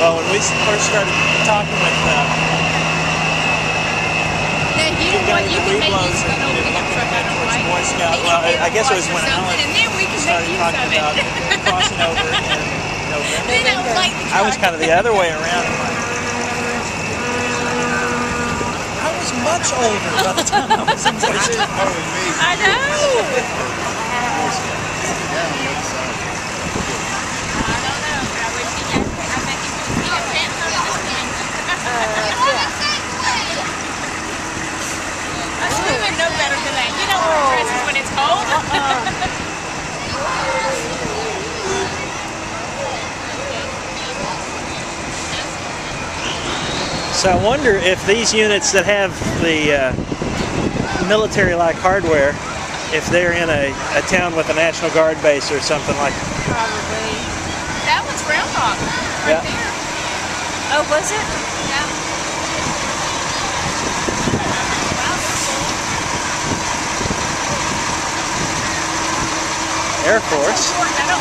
Well, when we first started talking with uh, Now you Keep want you can the make Webelos use of and and looking truck ahead out of towards Boy Scout. Well, I, I guess it was when Alan and then we can started talking about crossing over in November. I like I was kind of the other way around. I was much older by the time I was in Boy Scout. I know. So I wonder if these units that have the uh, military-like hardware, if they're in a, a town with a National Guard base or something like that. Probably. That one's groundhog right Yeah. there. Oh, was it? Yeah. Air Force.